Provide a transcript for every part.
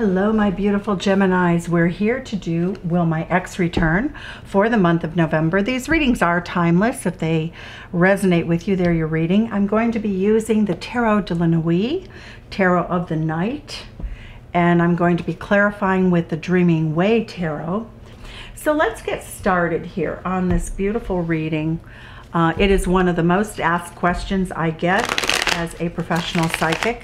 Hello, my beautiful Geminis. We're here to do Will My Ex Return for the month of November. These readings are timeless. If they resonate with you, they're your reading. I'm going to be using the Tarot de la Nuit, Tarot of the Night, and I'm going to be clarifying with the Dreaming Way Tarot. So let's get started here on this beautiful reading. Uh, it is one of the most asked questions I get as a professional psychic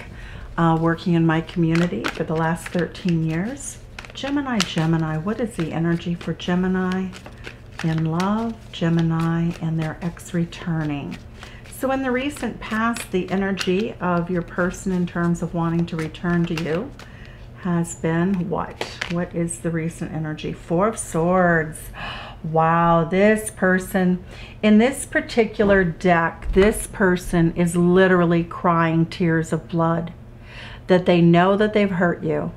uh, working in my community for the last 13 years. Gemini, Gemini, what is the energy for Gemini in love, Gemini, and their ex returning? So in the recent past, the energy of your person in terms of wanting to return to you has been what? What is the recent energy? Four of Swords. Wow, this person, in this particular deck, this person is literally crying tears of blood that they know that they've hurt you,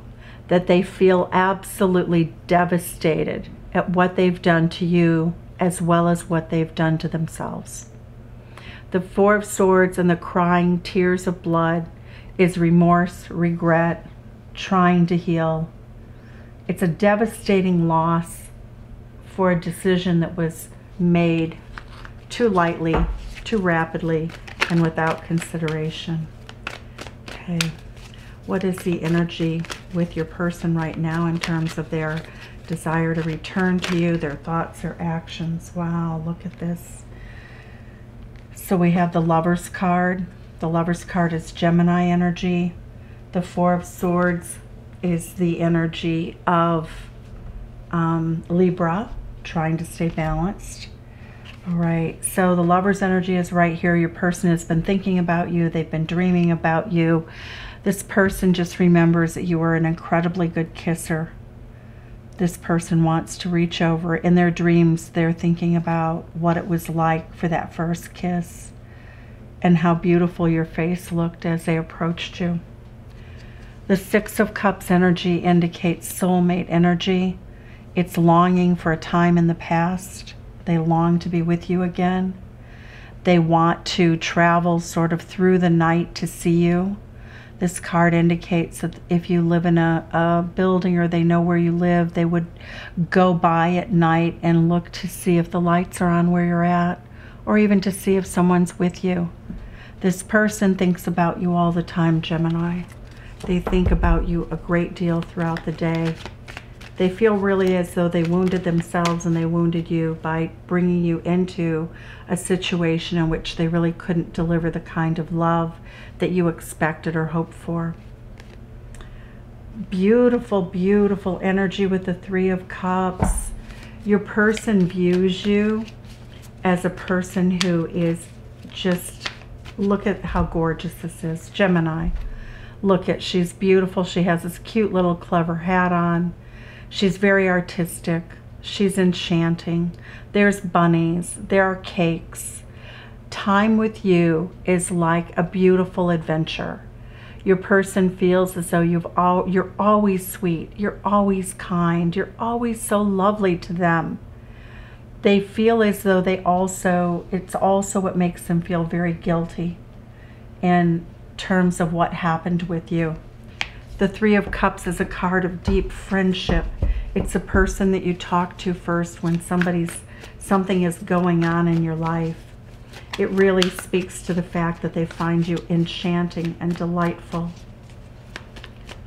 that they feel absolutely devastated at what they've done to you as well as what they've done to themselves. The Four of Swords and the crying tears of blood is remorse, regret, trying to heal. It's a devastating loss for a decision that was made too lightly, too rapidly, and without consideration. Okay. What is the energy with your person right now in terms of their desire to return to you, their thoughts, their actions? Wow, look at this. So we have the Lover's card. The Lover's card is Gemini energy. The Four of Swords is the energy of um, Libra, trying to stay balanced. All right, so the lover's energy is right here. Your person has been thinking about you. They've been dreaming about you. This person just remembers that you were an incredibly good kisser. This person wants to reach over. In their dreams, they're thinking about what it was like for that first kiss and how beautiful your face looked as they approached you. The Six of Cups energy indicates soulmate energy. It's longing for a time in the past. They long to be with you again. They want to travel sort of through the night to see you. This card indicates that if you live in a, a building or they know where you live, they would go by at night and look to see if the lights are on where you're at, or even to see if someone's with you. This person thinks about you all the time, Gemini. They think about you a great deal throughout the day. They feel really as though they wounded themselves and they wounded you by bringing you into a situation in which they really couldn't deliver the kind of love that you expected or hoped for. Beautiful, beautiful energy with the Three of Cups. Your person views you as a person who is just, look at how gorgeous this is. Gemini. Look at, she's beautiful. She has this cute little clever hat on. She's very artistic. She's enchanting. There's bunnies. There are cakes. Time with you is like a beautiful adventure. Your person feels as though you've all, you're always sweet. You're always kind. You're always so lovely to them. They feel as though they also, it's also what makes them feel very guilty in terms of what happened with you. The Three of Cups is a card of deep friendship. It's a person that you talk to first when somebody's something is going on in your life. It really speaks to the fact that they find you enchanting and delightful.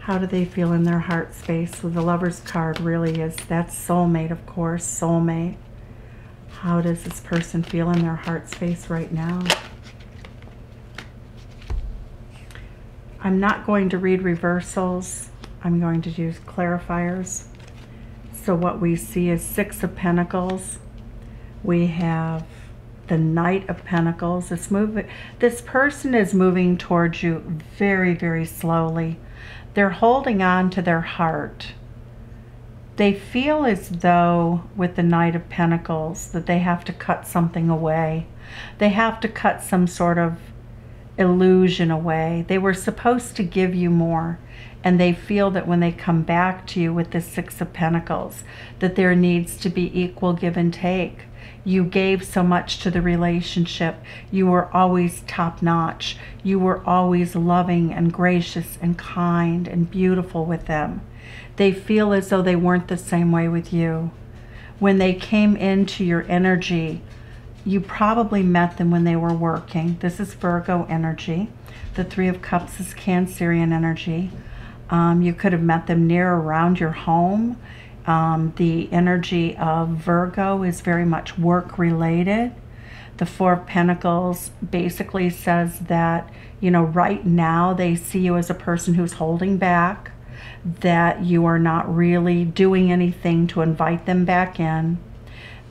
How do they feel in their heart space? Well, the lover's card really is, that's soulmate, of course, soulmate. How does this person feel in their heart space right now? I'm not going to read reversals. I'm going to use clarifiers. So what we see is Six of Pentacles. We have the Knight of Pentacles. This move, this person is moving towards you very, very slowly. They're holding on to their heart. They feel as though with the Knight of Pentacles that they have to cut something away. They have to cut some sort of illusion away. They were supposed to give you more, and they feel that when they come back to you with the Six of Pentacles, that there needs to be equal give and take. You gave so much to the relationship. You were always top notch. You were always loving and gracious and kind and beautiful with them. They feel as though they weren't the same way with you. When they came into your energy, you probably met them when they were working. This is Virgo energy. The Three of Cups is Cancerian energy. Um, you could have met them near around your home. Um, the energy of Virgo is very much work related. The Four of Pentacles basically says that, you know, right now they see you as a person who's holding back, that you are not really doing anything to invite them back in,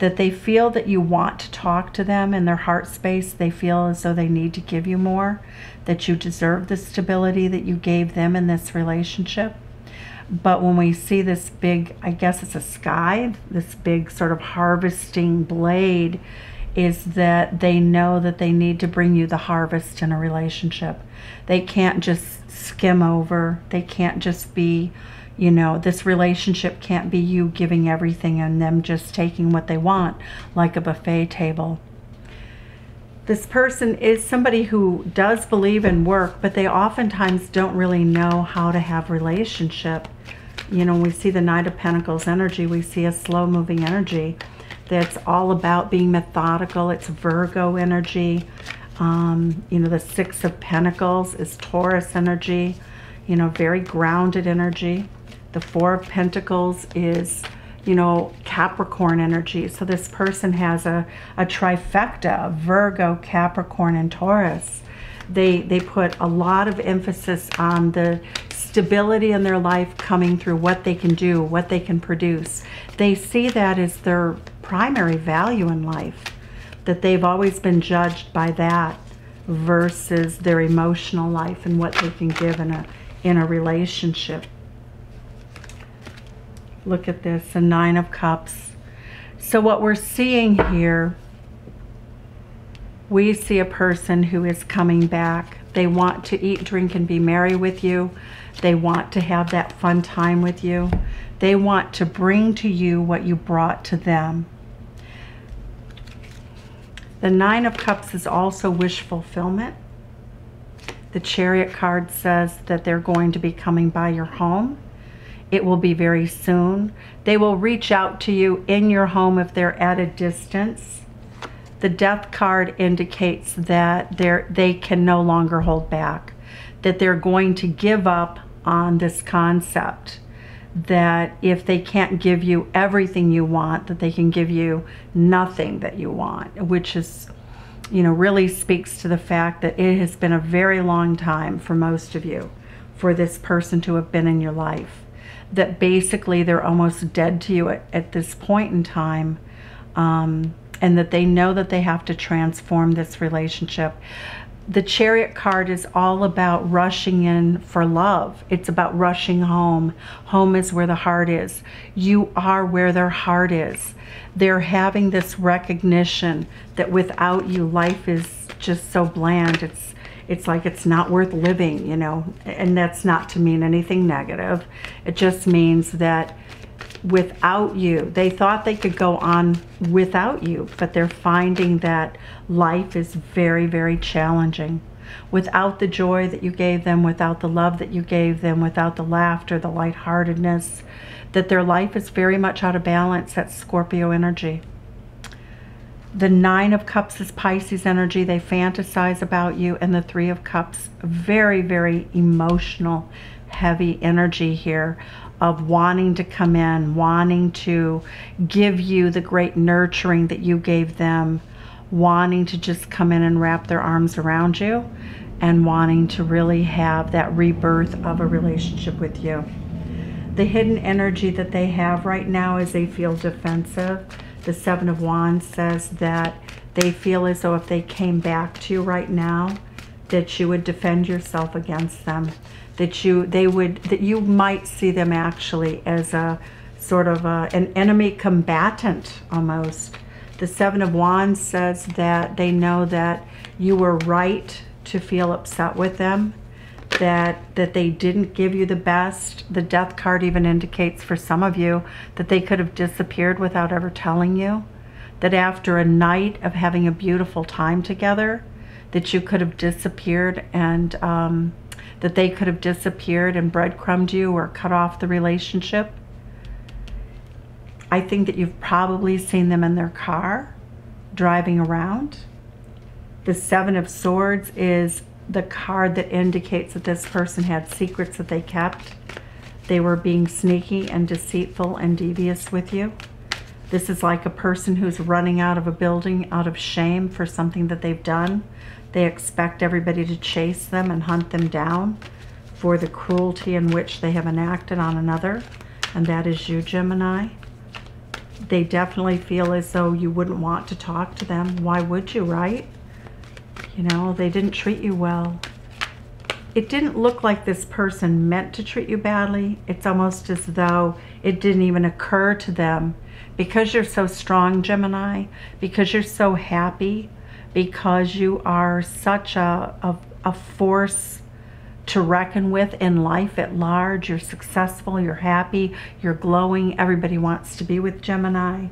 that they feel that you want to talk to them in their heart space. They feel as though they need to give you more that you deserve the stability that you gave them in this relationship. But when we see this big, I guess it's a scythe, this big sort of harvesting blade, is that they know that they need to bring you the harvest in a relationship. They can't just skim over, they can't just be, you know, this relationship can't be you giving everything and them just taking what they want like a buffet table this person is somebody who does believe in work, but they oftentimes don't really know how to have relationship. You know, we see the Knight of Pentacles energy, we see a slow moving energy that's all about being methodical. It's Virgo energy. Um, you know, the Six of Pentacles is Taurus energy, you know, very grounded energy. The Four of Pentacles is you know, Capricorn energy. So this person has a, a trifecta, Virgo, Capricorn, and Taurus. They, they put a lot of emphasis on the stability in their life coming through what they can do, what they can produce. They see that as their primary value in life, that they've always been judged by that versus their emotional life and what they can give in a, in a relationship. Look at this, the Nine of Cups. So what we're seeing here, we see a person who is coming back. They want to eat, drink, and be merry with you. They want to have that fun time with you. They want to bring to you what you brought to them. The Nine of Cups is also wish fulfillment. The Chariot card says that they're going to be coming by your home. It will be very soon. They will reach out to you in your home if they're at a distance. The death card indicates that they can no longer hold back, that they're going to give up on this concept that if they can't give you everything you want, that they can give you nothing that you want, which is, you know, really speaks to the fact that it has been a very long time for most of you for this person to have been in your life that basically they're almost dead to you at, at this point in time um, and that they know that they have to transform this relationship. The chariot card is all about rushing in for love. It's about rushing home. Home is where the heart is. You are where their heart is. They're having this recognition that without you, life is just so bland. It's it's like it's not worth living, you know, and that's not to mean anything negative. It just means that without you, they thought they could go on without you, but they're finding that life is very, very challenging. Without the joy that you gave them, without the love that you gave them, without the laughter, the lightheartedness, that their life is very much out of balance. That's Scorpio energy. The Nine of Cups is Pisces energy. They fantasize about you. And the Three of Cups, very, very emotional, heavy energy here of wanting to come in, wanting to give you the great nurturing that you gave them, wanting to just come in and wrap their arms around you, and wanting to really have that rebirth of a relationship with you. The hidden energy that they have right now is they feel defensive the Seven of Wands says that they feel as though if they came back to you right now, that you would defend yourself against them. That you, they would, that you might see them actually as a sort of a, an enemy combatant almost. The Seven of Wands says that they know that you were right to feel upset with them that that they didn't give you the best. The death card even indicates for some of you that they could have disappeared without ever telling you, that after a night of having a beautiful time together, that you could have disappeared and um, that they could have disappeared and breadcrumbed you or cut off the relationship. I think that you've probably seen them in their car driving around. The Seven of Swords is the card that indicates that this person had secrets that they kept. They were being sneaky and deceitful and devious with you. This is like a person who's running out of a building out of shame for something that they've done. They expect everybody to chase them and hunt them down for the cruelty in which they have enacted on another, and that is you, Gemini. They definitely feel as though you wouldn't want to talk to them. Why would you, right? You know, they didn't treat you well. It didn't look like this person meant to treat you badly. It's almost as though it didn't even occur to them. Because you're so strong, Gemini, because you're so happy, because you are such a, a, a force to reckon with in life at large. You're successful, you're happy, you're glowing. Everybody wants to be with Gemini.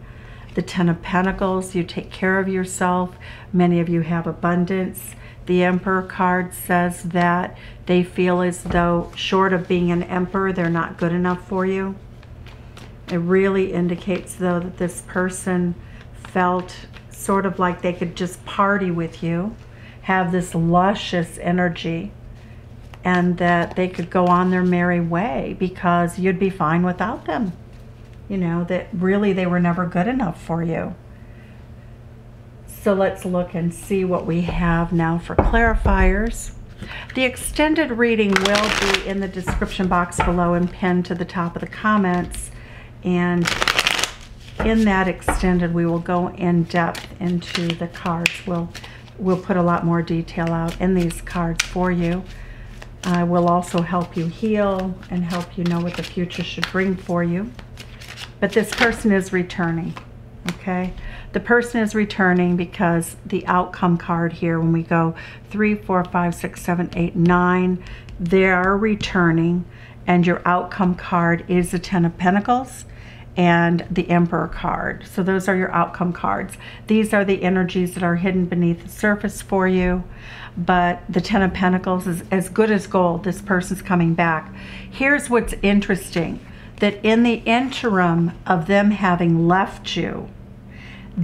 The Ten of Pentacles, you take care of yourself. Many of you have abundance. The Emperor card says that they feel as though, short of being an emperor, they're not good enough for you. It really indicates, though, that this person felt sort of like they could just party with you, have this luscious energy, and that they could go on their merry way because you'd be fine without them. You know, that really they were never good enough for you. So let's look and see what we have now for clarifiers. The extended reading will be in the description box below and pinned to the top of the comments. And in that extended, we will go in depth into the cards. We'll, we'll put a lot more detail out in these cards for you. I will also help you heal and help you know what the future should bring for you. But this person is returning, okay? The person is returning because the outcome card here, when we go three, four, five, six, seven, eight, nine, they are returning and your outcome card is the Ten of Pentacles and the Emperor card. So those are your outcome cards. These are the energies that are hidden beneath the surface for you. But the Ten of Pentacles is as good as gold. This person's coming back. Here's what's interesting. That in the interim of them having left you,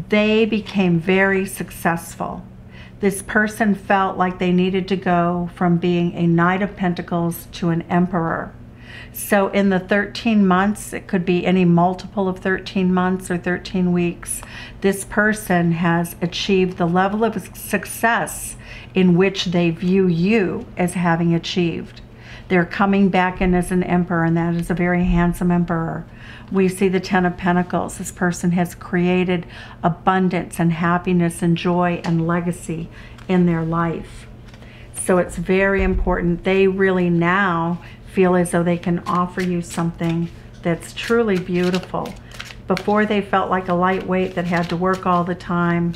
they became very successful. This person felt like they needed to go from being a Knight of Pentacles to an Emperor so in the 13 months, it could be any multiple of 13 months or 13 weeks, this person has achieved the level of success in which they view you as having achieved. They're coming back in as an emperor, and that is a very handsome emperor. We see the Ten of Pentacles. This person has created abundance and happiness and joy and legacy in their life. So it's very important. They really now feel as though they can offer you something that's truly beautiful. Before they felt like a lightweight that had to work all the time,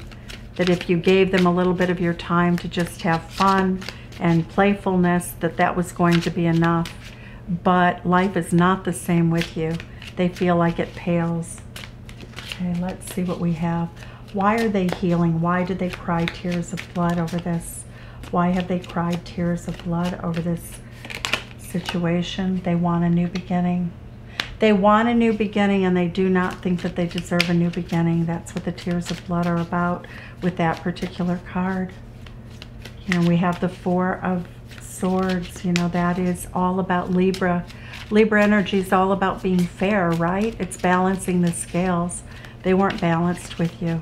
that if you gave them a little bit of your time to just have fun and playfulness, that that was going to be enough. But life is not the same with you. They feel like it pales. Okay, let's see what we have. Why are they healing? Why did they cry tears of blood over this? Why have they cried tears of blood over this situation. They want a new beginning. They want a new beginning and they do not think that they deserve a new beginning. That's what the tears of blood are about with that particular card. Know, we have the Four of Swords. You know, that is all about Libra. Libra energy is all about being fair, right? It's balancing the scales. They weren't balanced with you.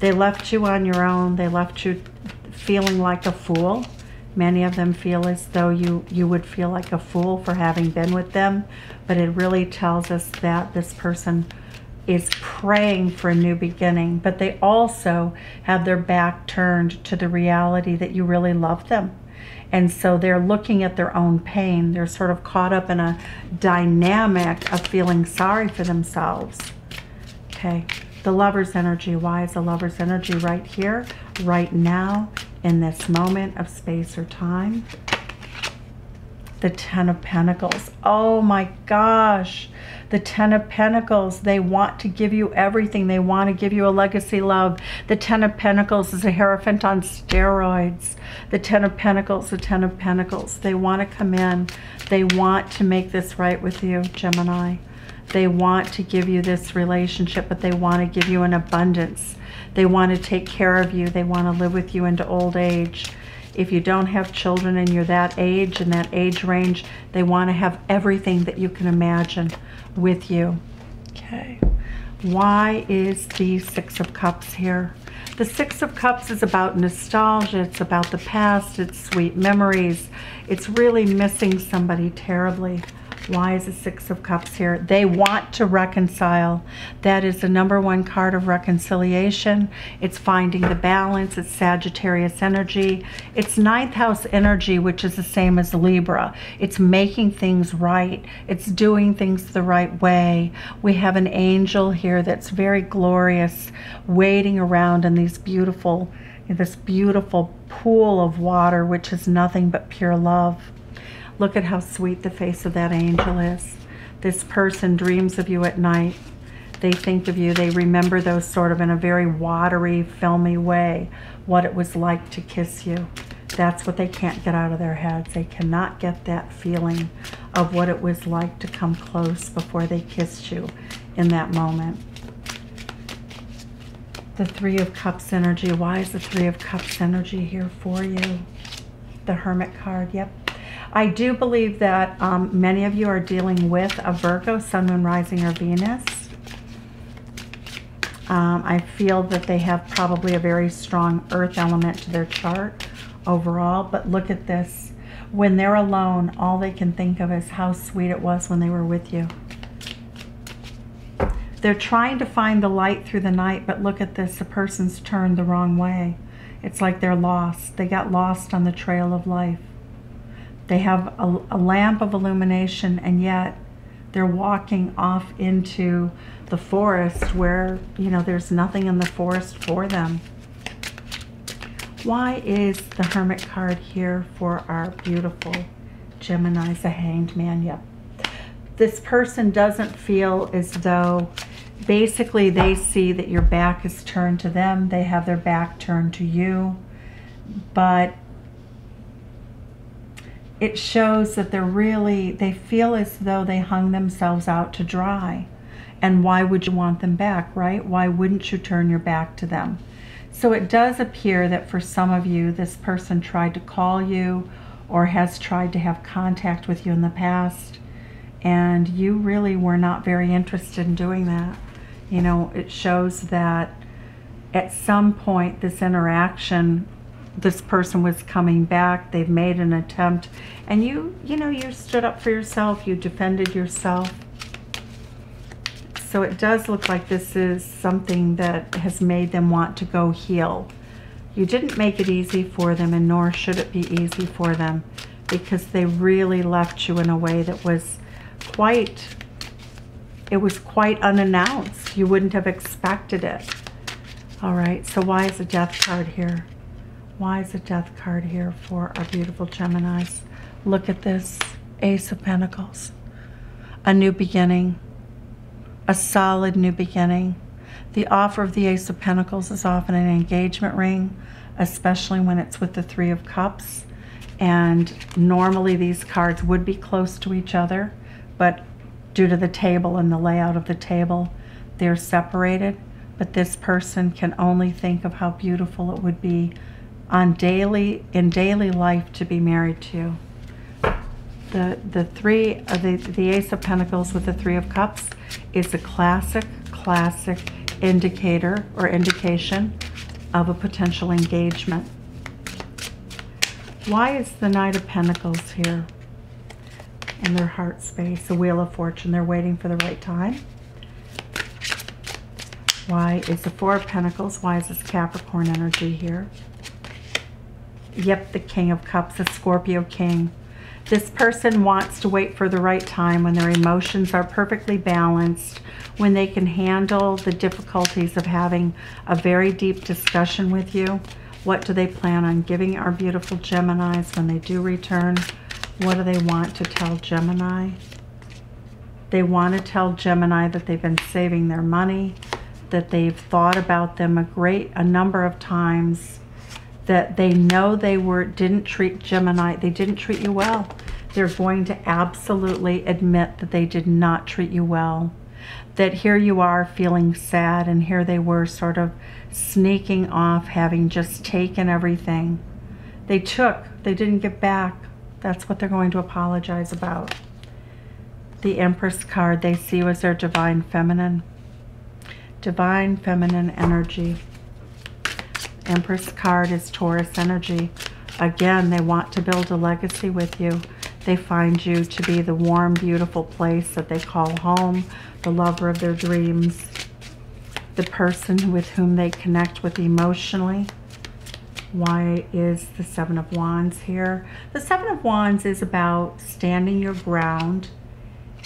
They left you on your own. They left you feeling like a fool Many of them feel as though you, you would feel like a fool for having been with them, but it really tells us that this person is praying for a new beginning, but they also have their back turned to the reality that you really love them. And so they're looking at their own pain. They're sort of caught up in a dynamic of feeling sorry for themselves. Okay, the lover's energy. Why is the lover's energy right here, right now? in this moment of space or time. The Ten of Pentacles. Oh my gosh. The Ten of Pentacles, they want to give you everything. They want to give you a legacy love. The Ten of Pentacles is a Hierophant on steroids. The Ten of Pentacles, the Ten of Pentacles. They want to come in. They want to make this right with you, Gemini. They want to give you this relationship, but they want to give you an abundance. They want to take care of you. They want to live with you into old age. If you don't have children and you're that age and that age range, they want to have everything that you can imagine with you. Okay. Why is the Six of Cups here? The Six of Cups is about nostalgia. It's about the past. It's sweet memories. It's really missing somebody terribly. Why is the Six of Cups here? They want to reconcile. That is the number one card of reconciliation. It's finding the balance. It's Sagittarius energy. It's ninth house energy, which is the same as Libra. It's making things right. It's doing things the right way. We have an angel here that's very glorious, waiting around in these beautiful, this beautiful pool of water, which is nothing but pure love. Look at how sweet the face of that angel is. This person dreams of you at night. They think of you. They remember those sort of in a very watery, filmy way, what it was like to kiss you. That's what they can't get out of their heads. They cannot get that feeling of what it was like to come close before they kissed you in that moment. The Three of Cups energy. Why is the Three of Cups energy here for you? The Hermit card. Yep, I do believe that um, many of you are dealing with a Virgo, Sun, Moon, Rising, or Venus. Um, I feel that they have probably a very strong earth element to their chart overall. But look at this. When they're alone, all they can think of is how sweet it was when they were with you. They're trying to find the light through the night, but look at this. The person's turned the wrong way. It's like they're lost. They got lost on the trail of life. They have a, a lamp of illumination, and yet they're walking off into the forest where, you know, there's nothing in the forest for them. Why is the Hermit card here for our beautiful Geminis, the Hanged Man? Yep. This person doesn't feel as though basically they see that your back is turned to them. They have their back turned to you. But it shows that they're really, they feel as though they hung themselves out to dry. And why would you want them back, right? Why wouldn't you turn your back to them? So it does appear that for some of you, this person tried to call you or has tried to have contact with you in the past, and you really were not very interested in doing that. You know, it shows that at some point this interaction this person was coming back they've made an attempt and you you know you stood up for yourself you defended yourself. So it does look like this is something that has made them want to go heal. You didn't make it easy for them and nor should it be easy for them because they really left you in a way that was quite it was quite unannounced. You wouldn't have expected it. All right so why is the death card here why is the death card here for our beautiful Geminis? Look at this Ace of Pentacles. A new beginning. A solid new beginning. The offer of the Ace of Pentacles is often an engagement ring, especially when it's with the Three of Cups. And normally these cards would be close to each other, but due to the table and the layout of the table, they're separated. But this person can only think of how beautiful it would be on daily in daily life to be married to. The the three uh, the the Ace of Pentacles with the Three of Cups is a classic classic indicator or indication of a potential engagement. Why is the Knight of Pentacles here in their heart space? The Wheel of Fortune. They're waiting for the right time. Why is the Four of Pentacles? Why is this Capricorn energy here? Yep, the King of Cups, the Scorpio King. This person wants to wait for the right time when their emotions are perfectly balanced, when they can handle the difficulties of having a very deep discussion with you. What do they plan on giving our beautiful Geminis when they do return What do they want to tell Gemini? They want to tell Gemini that they've been saving their money, that they've thought about them a great a number of times, that they know they were didn't treat Gemini, they didn't treat you well. They're going to absolutely admit that they did not treat you well. That here you are feeling sad and here they were sort of sneaking off having just taken everything. They took, they didn't get back. That's what they're going to apologize about the Empress card, they see was their divine feminine. Divine feminine energy. Empress card is Taurus energy. Again, they want to build a legacy with you. They find you to be the warm, beautiful place that they call home, the lover of their dreams, the person with whom they connect with emotionally. Why is the Seven of Wands here? The Seven of Wands is about standing your ground,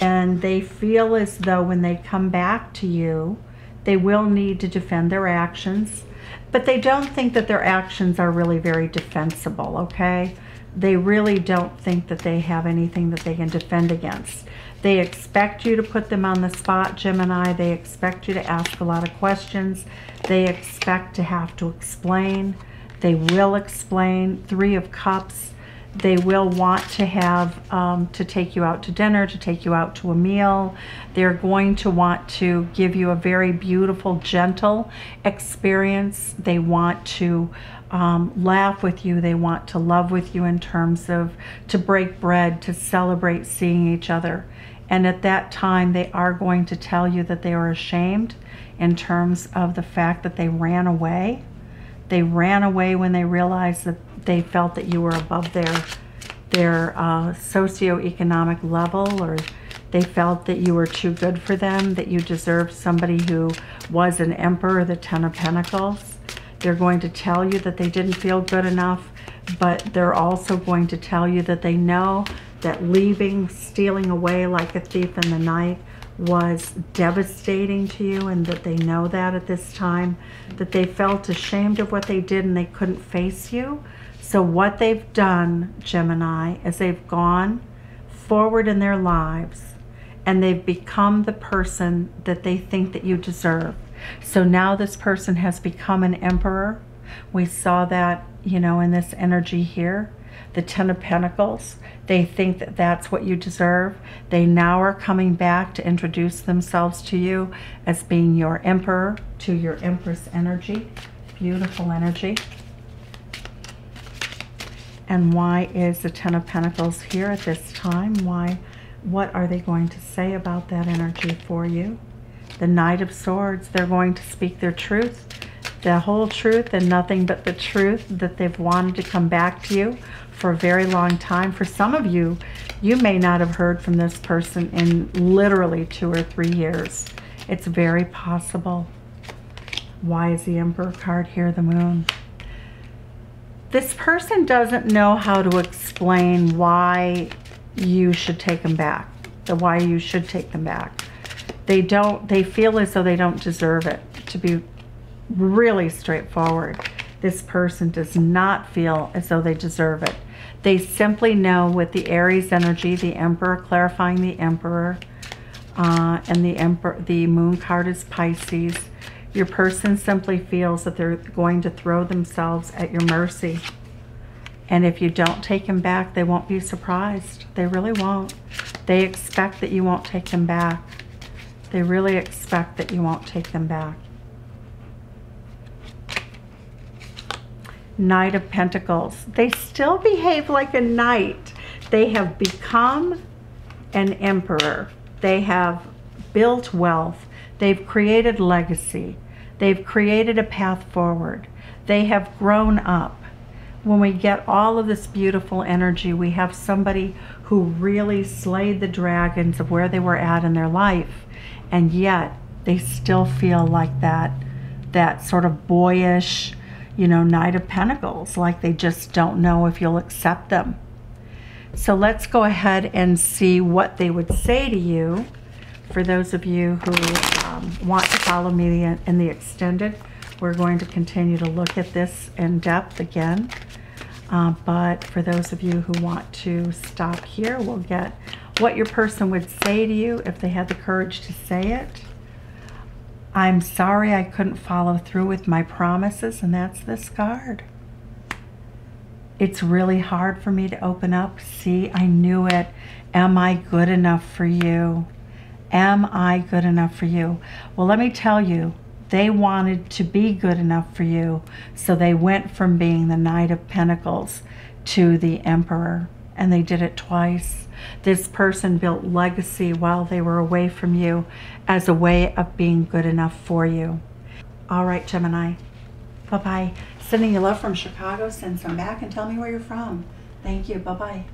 and they feel as though when they come back to you, they will need to defend their actions, but they don't think that their actions are really very defensible, okay? They really don't think that they have anything that they can defend against. They expect you to put them on the spot, Gemini. They expect you to ask a lot of questions. They expect to have to explain. They will explain. Three of Cups they will want to have um, to take you out to dinner, to take you out to a meal. They're going to want to give you a very beautiful, gentle experience. They want to um, laugh with you. They want to love with you in terms of to break bread, to celebrate seeing each other. And at that time, they are going to tell you that they are ashamed in terms of the fact that they ran away. They ran away when they realized that they felt that you were above their their uh, socioeconomic level or they felt that you were too good for them, that you deserved somebody who was an emperor, the Ten of Pentacles. They're going to tell you that they didn't feel good enough, but they're also going to tell you that they know that leaving, stealing away like a thief in the night was devastating to you and that they know that at this time, that they felt ashamed of what they did and they couldn't face you. So what they've done, Gemini, is they've gone forward in their lives and they've become the person that they think that you deserve. So now this person has become an emperor. We saw that, you know, in this energy here. The Ten of Pentacles, they think that that's what you deserve. They now are coming back to introduce themselves to you as being your emperor, to your empress energy. Beautiful energy. And why is the Ten of Pentacles here at this time? Why? What are they going to say about that energy for you? The Knight of Swords, they're going to speak their truth, the whole truth and nothing but the truth that they've wanted to come back to you for a very long time. For some of you, you may not have heard from this person in literally two or three years. It's very possible. Why is the Emperor card here, the Moon? this person doesn't know how to explain why you should take them back, the why you should take them back. They don't, they feel as though they don't deserve it, to be really straightforward. This person does not feel as though they deserve it. They simply know with the Aries energy, the Emperor clarifying the Emperor, uh, and the Emperor, the Moon card is Pisces your person simply feels that they're going to throw themselves at your mercy. And if you don't take them back, they won't be surprised. They really won't. They expect that you won't take them back. They really expect that you won't take them back. Knight of Pentacles. They still behave like a knight. They have become an emperor. They have built wealth. They've created legacy. They've created a path forward. They have grown up. When we get all of this beautiful energy, we have somebody who really slayed the dragons of where they were at in their life, and yet they still feel like that, that sort of boyish, you know, Knight of Pentacles, like they just don't know if you'll accept them. So let's go ahead and see what they would say to you for those of you who um, want to follow me in the extended, we're going to continue to look at this in depth again. Uh, but for those of you who want to stop here, we'll get what your person would say to you if they had the courage to say it. I'm sorry I couldn't follow through with my promises, and that's this card. It's really hard for me to open up. See, I knew it. Am I good enough for you? Am I good enough for you? Well, let me tell you, they wanted to be good enough for you, so they went from being the Knight of Pentacles to the Emperor, and they did it twice. This person built legacy while they were away from you as a way of being good enough for you. All right, Gemini. Bye bye. Sending you love from Chicago. Send some back and tell me where you're from. Thank you. Bye bye.